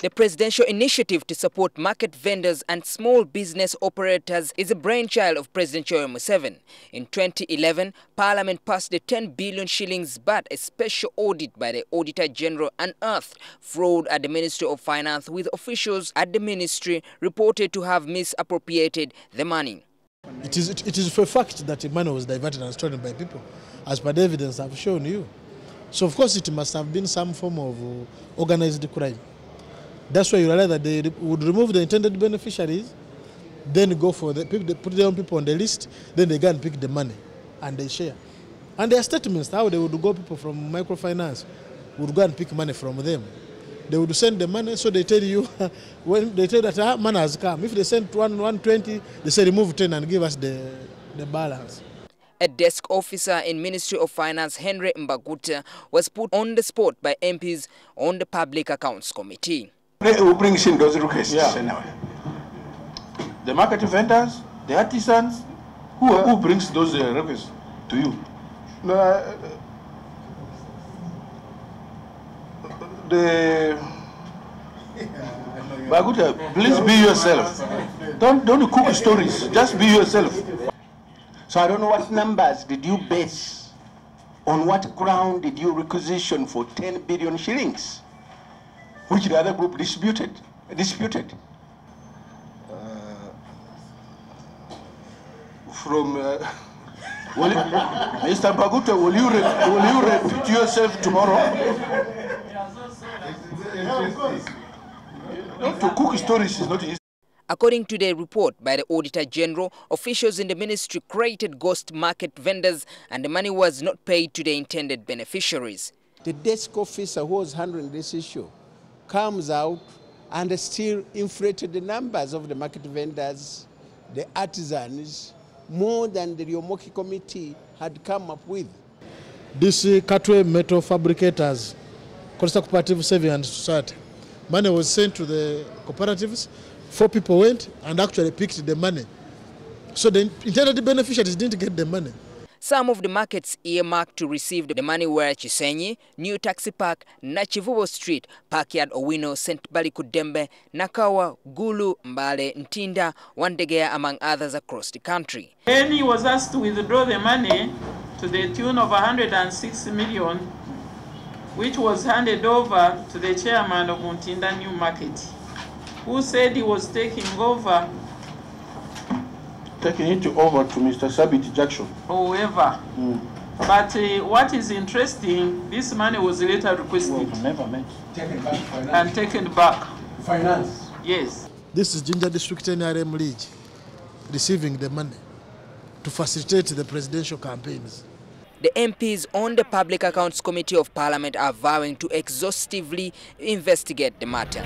The presidential initiative to support market vendors and small business operators is a brainchild of President Yoweri Museveni. In 2011, Parliament passed the 10 billion shillings but a special audit by the Auditor General unearthed fraud at the Ministry of Finance with officials at the ministry reported to have misappropriated the money. It is, it, it is for a fact that the money was diverted and stolen by people, as per the evidence I've shown you. So of course it must have been some form of organized crime. That's why you realize that they would remove the intended beneficiaries, then go for the people, put their own people on the list, then they go and pick the money and they share. And their statements, how they would go people from microfinance would go and pick money from them. They would send the money, so they tell you when they tell that ah, money has come. If they send one 120, they say remove 10 and give us the, the balance. A desk officer in Ministry of Finance, Henry Mbaguta, was put on the spot by MPs on the Public Accounts Committee. Who brings in those requests Yeah. anyway? The market vendors, the artisans, who, who brings those uh, requests to you? No, uh, The Mbaguta, please be yourself. Don't don't cook stories. Just be yourself. So I don't know what numbers did you base? On what ground did you requisition for 10 billion shillings? Which the other group disputed. Disputed. From uh, will you- Mr. Mbaguta, will you re- will you repeat yourself tomorrow? Not to cook stories is not easy. According to the report by the Auditor General, officials in the ministry created ghost market vendors and the money was not paid to the intended beneficiaries. the desk officer who was handling this issue comes out and still inflated the numbers of the market vendors, the artisans, more than the Riomoki committee had come up with. Uh, Katwe metal fabricators, Coastal Cooperative Saving and Society, money was sent to the cooperatives. Four people went and actually picked the money. So the intended beneficiaries didn't get the money. Some of the markets earmarked to receive the money were Chisenyi, New Taxi Park, Nachivubo Street, Parkyard Owino, St. Balikudembe, Nakawa, Gulu, Mbale, Ntinda, Wandegea, among others across the country. When he was asked to withdraw the money to the tune of 106 million, which was handed over to the chairman of Muntinda New Market, who said he was taking over Taking it over to Mr. Sabit Jackson. However, mm. But uh, what is interesting, this money was later requested Well, Never met. and taken back. Finance. Yes. This is Ginger District NRM League receiving the money to facilitate the presidential campaigns. The MPs on the Public Accounts Committee of Parliament are vowing to exhaustively investigate the matter.